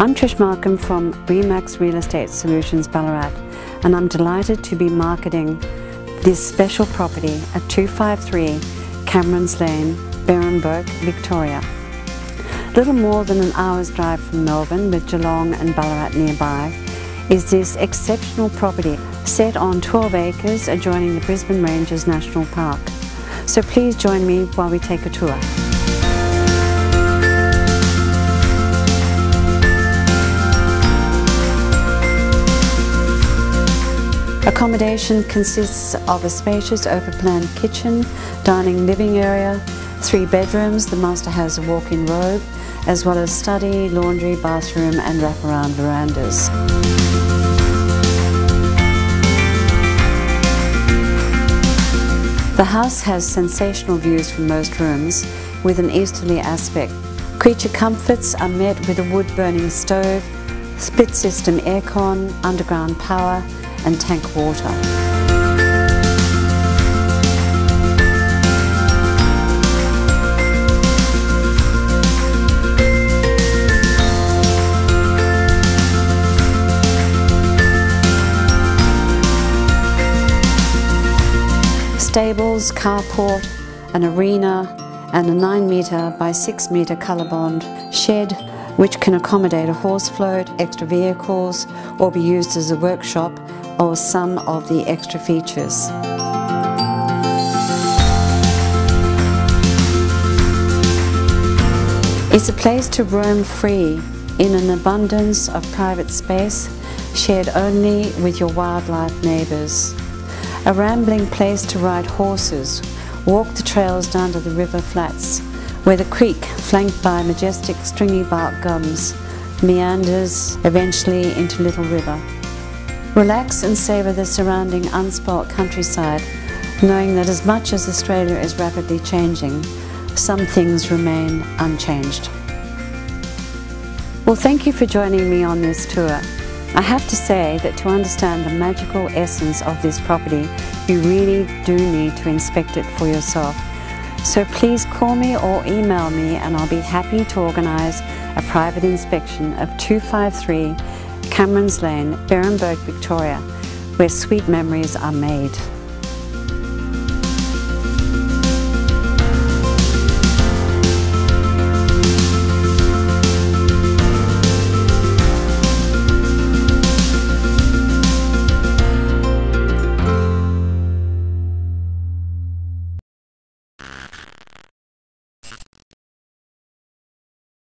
I'm Trish Markham from Remax Real Estate Solutions Ballarat and I'm delighted to be marketing this special property at 253 Camerons Lane, Beremboke, Victoria. Little more than an hour's drive from Melbourne with Geelong and Ballarat nearby is this exceptional property set on 12 acres adjoining the Brisbane Ranges National Park. So please join me while we take a tour. Accommodation consists of a spacious open-plan kitchen, dining living area, three bedrooms, the master has a walk-in robe, as well as study, laundry, bathroom and wraparound verandas. The house has sensational views from most rooms with an easterly aspect. Creature comforts are met with a wood-burning stove, split system aircon, underground power and tank water. stables, carport, an arena and a 9 metre by 6 metre ColourBond shed which can accommodate a horse float, extra vehicles or be used as a workshop or some of the extra features. It's a place to roam free in an abundance of private space shared only with your wildlife neighbours. A rambling place to ride horses, walk the trails down to the river flats, where the creek, flanked by majestic stringy bark gums, meanders eventually into Little River. Relax and savour the surrounding unspoilt countryside, knowing that as much as Australia is rapidly changing, some things remain unchanged. Well, thank you for joining me on this tour. I have to say that to understand the magical essence of this property, you really do need to inspect it for yourself. So please call me or email me and I'll be happy to organise a private inspection of 253 Camerons Lane, Beremboke, Victoria, where sweet memories are made.